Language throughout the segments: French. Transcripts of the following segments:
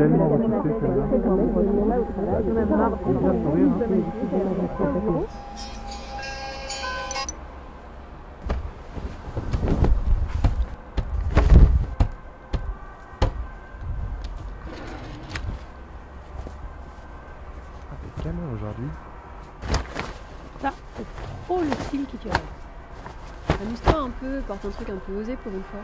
tellement celle-là. Bien sourire, hein. Ah, t'es canon aujourd'hui? Ça, c'est trop le style qui tire. Amuse-toi un peu, porte un truc un peu osé pour une fois.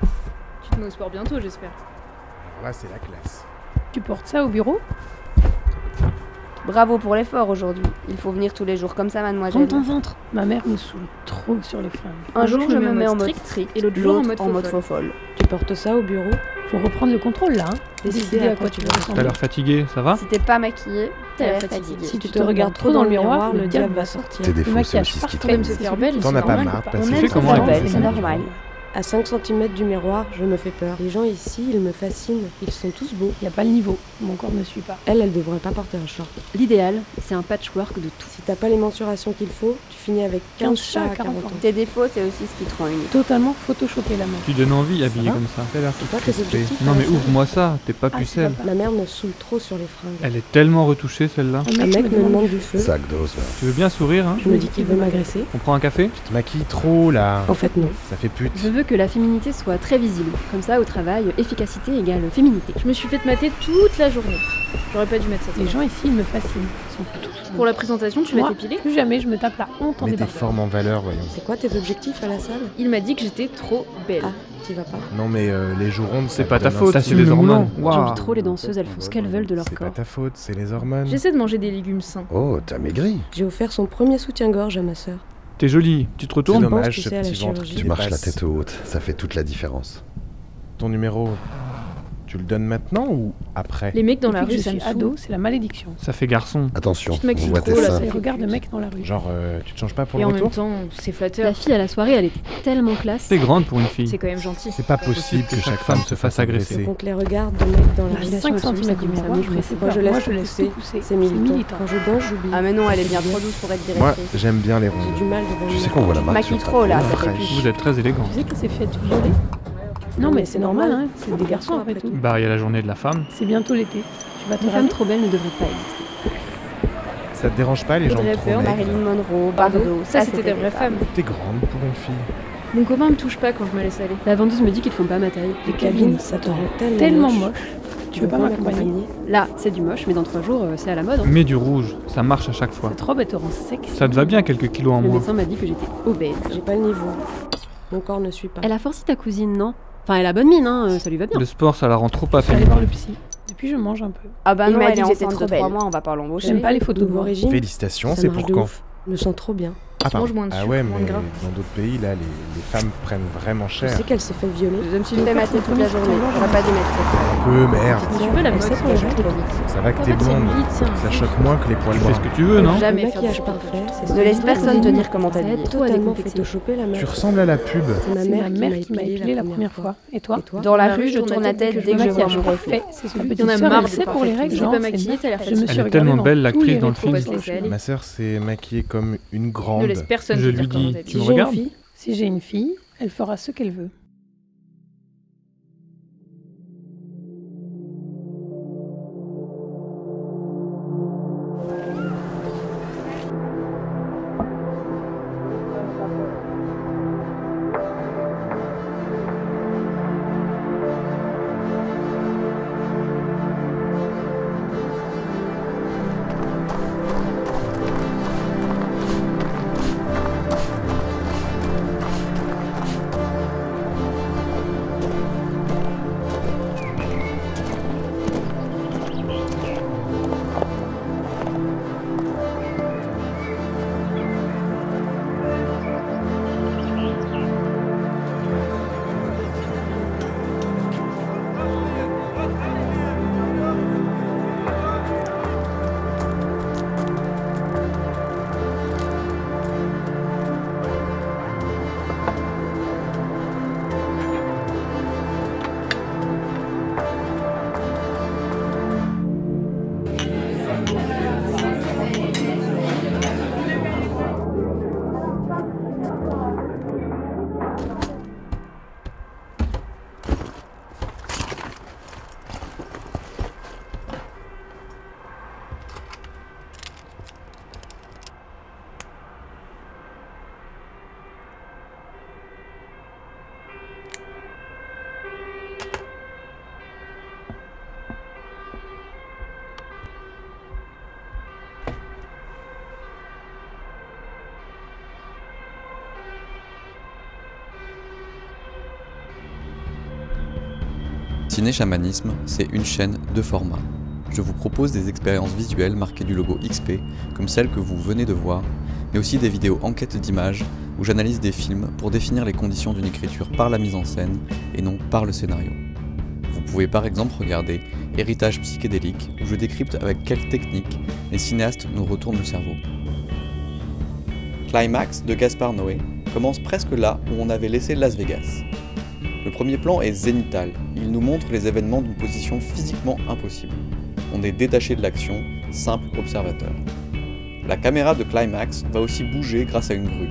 Tu te mets au sport bientôt, j'espère. Alors là, c'est la classe. Tu portes ça au bureau Bravo pour l'effort aujourd'hui. Il faut venir tous les jours comme ça, mademoiselle. Prends ton ventre. Ma mère me saoule trop sur les fringues. Un jour, je me mets en mode strict, strict, et l'autre jour en mode en mode faux folle. Tu portes ça au bureau Faut reprendre le contrôle là. Hein. Décider à quoi tu veux T'as ressembler. l'air fatigué, ça va Si t'es pas maquillée, T'as t'as l'air fatiguée. Si tu te regardes trop dans le miroir, le diable va sortir. Tes maquillage aussi ce qui te T'en as pas marre c'est normal. À 5 cm du miroir, je me fais peur. Les gens ici, ils me fascinent. Ils sont tous beaux. Il n'y a pas le niveau. Mon corps ne suit pas. Elle, elle devrait pas porter un short. L'idéal, c'est un patchwork de tout. Si t'as pas les mensurations qu'il faut, tu finis avec 15 chats à 40 ans. Tes défauts, c'est aussi ce qui te rend unique. Totalement photoshopé la main. Tu donnes envie habillé va comme ça. T'as l'air Non mais ouvre-moi ça, t'es pas Ah, pucelle. Ma mère me saoule trop sur les fringues. Elle est tellement retouchée celle-là. Un mec me demande du feu. Sac d'os, là. Tu veux bien sourire hein? Je me dis qu'il veut m'agresser. On prend un café? Tu te maquilles trop là. En fait, non. Ça fait pute. Je veux que la féminité soit très visible. Comme ça, au travail, efficacité égale féminité. Je me suis fait mater toute la journée. J'aurais pas dû mettre ça. Les gens ici, ils me fascinent. Ils sont tous Pour la présentation, tu vas Moi, t'épiler Plus jamais je me tape la honte en Mets tes formes en valeur, voyons. C'est quoi tes objectifs à la salle? Il m'a dit que j'étais trop belle. Ah, t'y vas pas? Non mais euh, les joues rondes, C'est pas ta faute, c'est les hormones. J'envie Waouh. trop les danseuses, elles font ce qu'elles veulent de leur C'est pas corps. ta faute, c'est les hormones. J'essaie de manger des légumes sains. Oh, t'as maigri. J'ai offert son premier soutien-gorge à ma sœur. T'es jolie, tu te C'est retournes dommage tu ce petit ventre qui Tu marches la tête haute, ça fait toute la différence. Ton numéro, tu le donnes maintenant ou après Les mecs dans la rue, saoule. ado, c'est la malédiction. Ça fait garçon. Attention, Tu te maquilles on voit trop, là, ça Les fait regards de pute. mecs dans la rue. Genre, euh, tu te changes pas pour Et le en même retour temps, c'est flatteur. La fille à la soirée, elle est tellement classe. T'es grande pour une fille. C'est quand même gentil. C'est pas possible que chaque femme se fasse agresser. Donc les regards de mecs dans la À rue. 5 cm du miroir, Moi, je laisse Moi, tout je laisse pousser. C'est militant. Quand je danse, j'oublie. Ah mais non, elle est bien C'est trop douce pour être Moi, directrice. j'aime bien les J'ai rondes. du mal devant Tu sais qu'on voit la marque ta trop là. Vous êtes très élégant. Tu sais que c'est fait Non, mais c'est normal, hein. c'est des garçons après tout. Bah, il y a la journée de la femme. C'est bientôt l'été. Tu vas te Une femme raser trop belle ne devrait pas exister. Ça te dérange pas les jambes Audrey trop Hepburn, maigres Marilyn Monroe, Bardot, Ça, c'était des vraies femmes. T'es grande pour une fille. Mon copain me touche pas quand je me laisse aller. La vendeuse me dit qu'ils font pas ma taille. Les cabines, ça te rend tellement, Tellement moche. Tu veux pas m'accompagner Là, c'est du moche, mais dans trois jours, euh, c'est à la mode. hein. Mets du rouge, ça marche à chaque fois. Cette robe, elle te rend sec. Ça te va bien quelques kilos en Le moins. médecin m'a dit que j'étais obèse. J'ai pas le niveau. Mon corps ne suit pas. Elle a forcé ta cousine, non? Enfin, elle a bonne mine, hein, ça lui va bien. Le sport, ça la rend trop pas Je vais aller voir le psy. Depuis, je mange un peu. Ah bah Il non, m'a elle dit est que j'étais enceinte trop de 3 belle. mois, on va pas l'embaucher. J'aime pas les photos. Nouveau régime. Félicitations, ça c'est marche pour de quand ouf. Je me sens trop bien. Ah, pardon. mange moins de Ah sucre, ouais, moins mais de gras. dans d'autres pays, là, les, les femmes prennent vraiment Je cher. sais qu'elle s'est fait violer. Je me suis fait mater toute la journée, j'aurais pas dû mettre ça. Peu, merde. Tu veux la mode, Elle sait c'est pour la les jolie gens. vite. Ça va que t'es blonde. Ça choque moins que les poils Tu fais ce que tu veux, non Jamais maquillage parfait, Ne laisse personne te de dire comment à Totalement photoshopé la meuf. Tu ressembles à la pub. C'est ma mère, mère qui m'a épilé la première fois. Et toi Dans la rue, je tourne la tête dès que je vois mon reflet. C'est ce en a marre pour les règles. Tu genre, pas bien. t'as l'air Je Elle suis est tellement belle, l'actrice, dans le film. Ma sœur s'est maquillée comme une grande. Ne laisse personne Je te lui dire comment t'habilles. Si j'ai une fille, elle fera ce qu'elle veut. Ciné-Chamanisme, c'est une chaîne de formats. Je vous propose des expériences visuelles marquées du logo XP, comme celle que vous venez de voir, mais aussi des vidéos enquêtes d'images où j'analyse des films pour définir les conditions d'une écriture par la mise en scène et non par le scénario. Vous pouvez par exemple regarder Héritage psychédélique où je décrypte avec quelle technique les cinéastes nous retournent le cerveau. Climax de Gaspard Noé commence presque là où on avait laissé Las Vegas. Le premier plan est zénital, il nous montre les événements d'une position physiquement impossible. On est détaché de l'action, simple observateur. La caméra de Climax va aussi bouger grâce à une grue,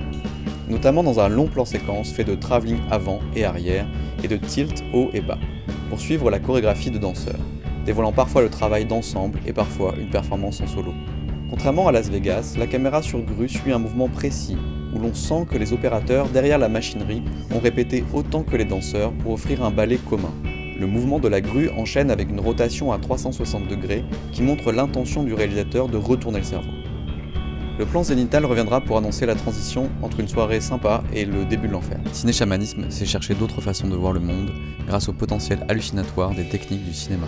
notamment dans un long plan séquence fait de travelling avant et arrière et de tilt haut et bas, pour suivre la chorégraphie de danseurs, dévoilant parfois le travail d'ensemble et parfois une performance en solo. Contrairement à Las Vegas, la caméra sur grue suit un mouvement précis, où l'on sent que les opérateurs derrière la machinerie ont répété autant que les danseurs pour offrir un ballet commun. Le mouvement de la grue enchaîne avec une rotation à 360 degrés qui montre l'intention du réalisateur de retourner le cerveau. Le plan zénital reviendra pour annoncer la transition entre une soirée sympa et le début de l'enfer. Ciné-chamanisme, c'est chercher d'autres façons de voir le monde grâce au potentiel hallucinatoire des techniques du cinéma.